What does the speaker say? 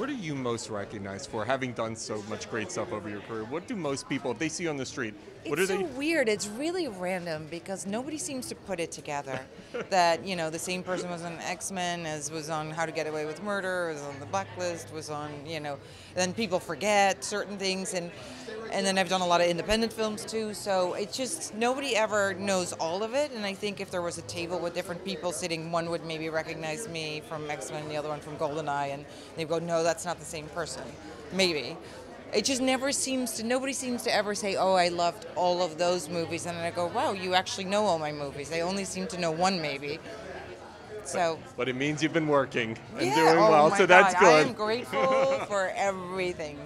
What are you most recognized for, having done so much great stuff over your career? What do most people, if they see you on the street, what it's are so they? weird. It's really random because nobody seems to put it together. that you know, the same person was on X Men as was on How to Get Away with Murder, was on the Blacklist, was on you know. Then people forget certain things, and and then I've done a lot of independent films too. So it's just nobody ever knows all of it. And I think if there was a table with different people sitting, one would maybe recognize me from X Men, the other one from Goldeneye, and they go, no, that's not the same person. Maybe it just never seems to nobody seems to ever say oh i loved all of those movies and then i go wow you actually know all my movies they only seem to know one maybe so But it means you've been working and yeah, doing oh well, so that's God, I'm grateful for everything